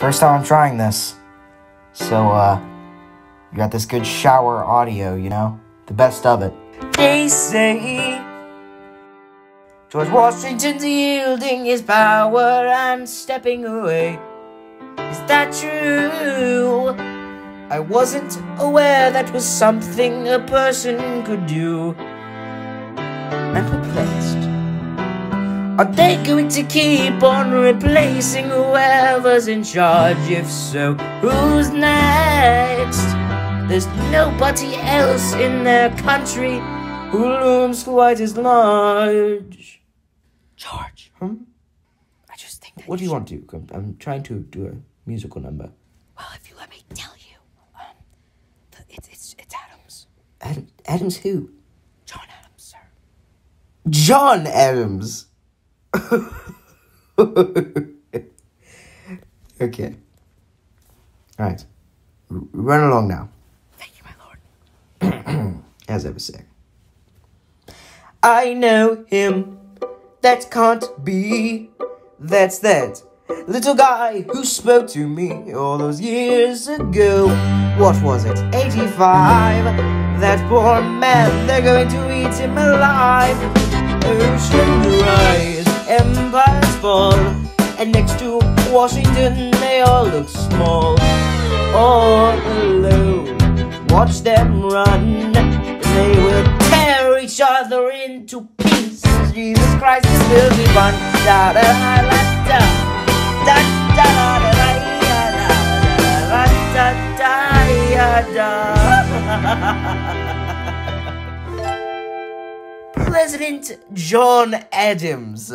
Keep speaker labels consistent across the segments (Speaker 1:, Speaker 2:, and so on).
Speaker 1: First time I'm trying this. So, uh, you got this good shower audio, you know? The best of it. They say George Washington's yielding his power and stepping away. Is that true? I wasn't aware that was something a person could do. I'm. Are they going to keep on replacing whoever's in charge? If so, who's next? There's nobody else in their country who looms quite as large.
Speaker 2: George,
Speaker 1: Hmm?
Speaker 2: I just think
Speaker 1: What do
Speaker 2: you
Speaker 1: want to do? I'm, trying to do a musical number.
Speaker 2: Well, if you let me tell you, um, the, it's it's it's Adams,
Speaker 1: Adam, Adams who?
Speaker 2: John Adams, sir.
Speaker 1: John Adams. okay. All right. R- run along now.
Speaker 2: Thank you, my lord.
Speaker 1: As I was saying. I know him. That can't be. That's that little guy who spoke to me all those years ago. What was it? 85. That poor man, they're going to eat him alive. Fall, and next to Washington, they all look small. All alone, watch them run. They will tear each other into pieces. Jesus Christ, this will be fun. Da da da da da da da da da da da da da President John Adams.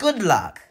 Speaker 1: Good luck.